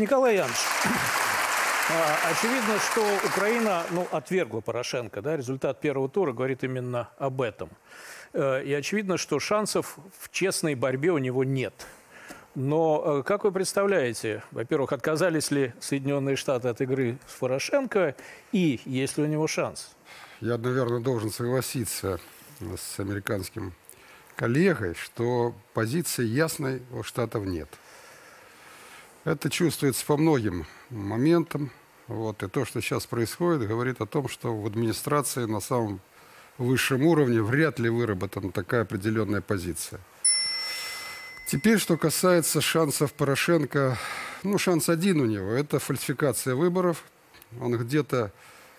Николай Янович, а, очевидно, что Украина ну, отвергла Порошенко. Да? Результат первого тура говорит именно об этом. Э, И очевидно, что шансов в честной борьбе у него нет. Но э, как вы представляете, во-первых, отказались ли Соединенные Штаты от игры с Порошенко и есть ли у него шанс? Я, наверное, должен согласиться с американским коллегой, что позиции ясной у Штатов нет. Это чувствуется по многим моментам. Вот. И то, что сейчас происходит, говорит о том, что в администрации на самом высшем уровне вряд ли выработана такая определенная позиция. Теперь, что касается шансов Порошенко, ну, шанс один у него – это фальсификация выборов. Он где-то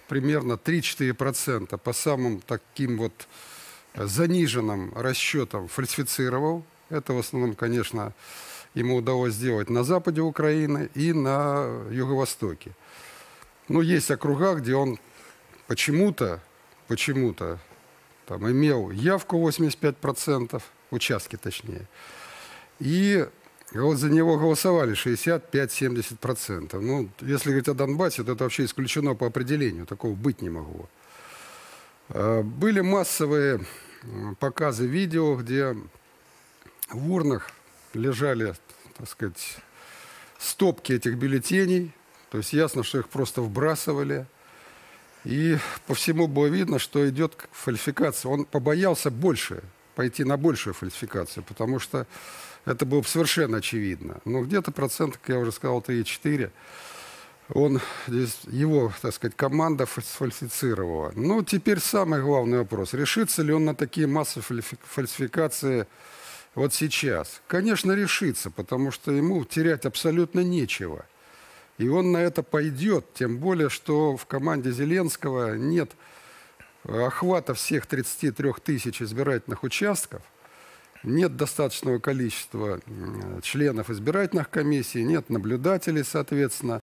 примерно 3-4% по самым таким вот заниженным расчетам фальсифицировал. Это в основном, конечно, ему удалось сделать на западе Украины и на юго-востоке. Но есть округа, где он почему-то, почему-то там имел явку 85%, участки точнее, и вот за него голосовали 65-70%. Ну, если говорить о Донбассе, то это вообще исключено по определению, такого быть не могло. А, Были массовые показы видео, где в урнах лежали, так сказать, стопки этих бюллетеней. То есть ясно, что их просто вбрасывали. И по всему было видно, что идет к фальсификации. Он побоялся больше, пойти на большую фальсификацию, потому что это было бы совершенно очевидно. Но где-то процент, как я уже сказал, 3-4, он, здесь, его, так сказать, команда фа- сфальсифицировала. Ну, теперь самый главный вопрос. Решится ли он на такие фальфи- фальсификации вот сейчас? Конечно, решится, потому что ему терять абсолютно нечего. И он на это пойдет, тем более, что в команде Зеленского нет охвата всех 33 тысяч избирательных участков, нет достаточного количества членов избирательных комиссий, нет наблюдателей, соответственно.